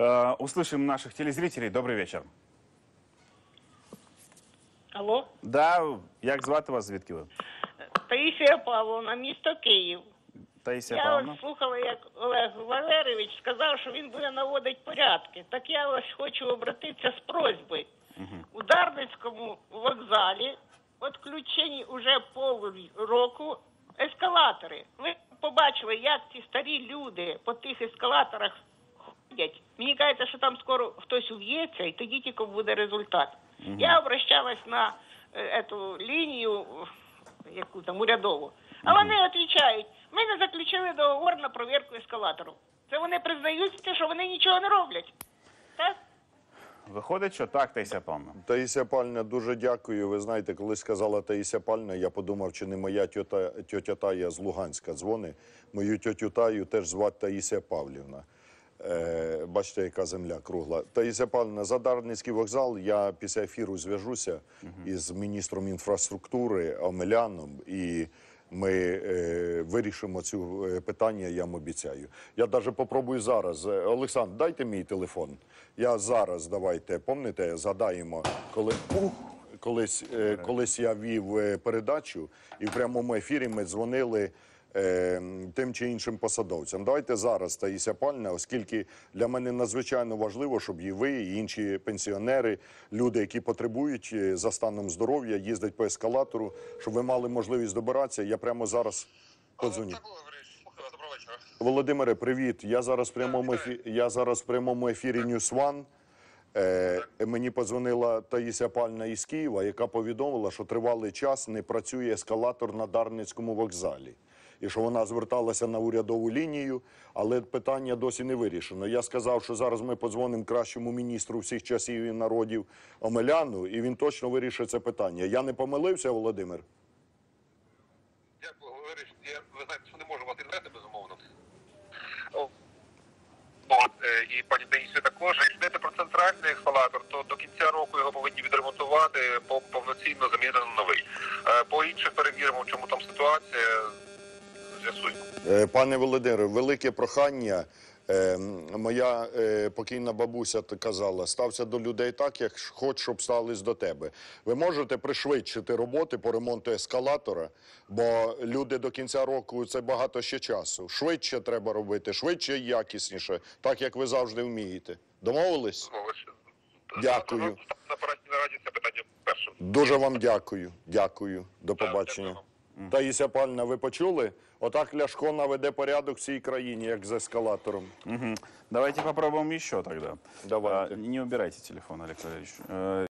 Э, услышим наших телезрителей. Добрый вечер. Алло, Да, як звати вас, звідки ви? Таїсія Павловна, місто Київ. Таїсія я Павловна. ось слухала, як Олег Валерійович сказав, що він буде наводити порядки. Так я ось хочу обратитися з просьбою. У Дарницькому вокзалі відключені уже полроку ескалатори. Ви побачили, як ці старі люди по тих ескалаторах ходять. Мені кажеться, що там скоро хтось ув'ється, і тоді тільки буде результат. Я обращалась на е, лінію, яку там урядову. А вони відповідають, ми не заключили договор на провірку ескалатору. Це вони признаються, що вони нічого не роблять. Так? Виходить, що так, Таїсія Павловна. Таїся Пальна, дуже дякую. Ви знаєте, коли сказала Таїся Пальна, я подумав, чи не моя тьота, тьотя Тая з Луганська дзвони. Мою тьотю Таю теж звати Таїсія Павлівна. Е, бачите, яка земля кругла. Таїся Павлівна, за Дарницький вокзал я після ефіру зв'яжуся із міністром інфраструктури Омеляном і ми е, вирішимо цю е, питання, я вам обіцяю. Я навіть попробую зараз. Олександр, дайте мій телефон. Я зараз давайте, пам'ятаєте, згадаємо, коли ух, колись, е, колись я вів передачу, і в прямому ефірі ми дзвонили. Е, Тим чи іншим посадовцям. Давайте зараз Таїся Пальна, оскільки для мене надзвичайно важливо, щоб і ви, і інші пенсіонери, люди, які потребують е, за станом здоров'я, їздять по ескалатору, щоб ви мали можливість добиратися. Я прямо зараз подзвоню. Володимире, привіт. Я зараз в прямому ефірі, я зараз в прямому ефірі News One. Е, мені подзвонила Таїся Пальна із Києва, яка повідомила, що тривалий час не працює ескалатор на Дарницькому вокзалі. І що вона зверталася на урядову лінію, але питання досі не вирішено. Я сказав, що зараз ми подзвонимо кращому міністру всіх часів і народів Омеляну, і він точно вирішить це питання. Я не помилився, Володимир? Дякую, Володимирович. Я, ви знаєте, що не можу вас відвести, безумовно. О, От, е, і пані Таїсі також. Якщо йдете про центральний ескалатор, то до кінця року його повинні відремонтувати, по- повноцінно замінити на новий. Е, По інших перевіримо, в чому там ситуація, з'ясуємо. Е, Пане Володимире, велике прохання. Е, Моя е, покійна бабуся казала, стався до людей так, як хоч, щоб стались до тебе. Ви можете пришвидшити роботи по ремонту ескалатора, бо люди до кінця року це багато ще часу. Швидше треба робити, швидше і якісніше, так як ви завжди вмієте. Домовились? Дякую. На апаратній це питання перше. Дуже вам дякую. Дякую. До побачення. Дякую Таїся Пальна, ви почули? Отак Ляшко наведе порядок в цій країні, як з ескалатором. Угу. Давайте попробуем еще тогда. Давайте. А, не убирайте телефон, Олег Валерьевич. Э,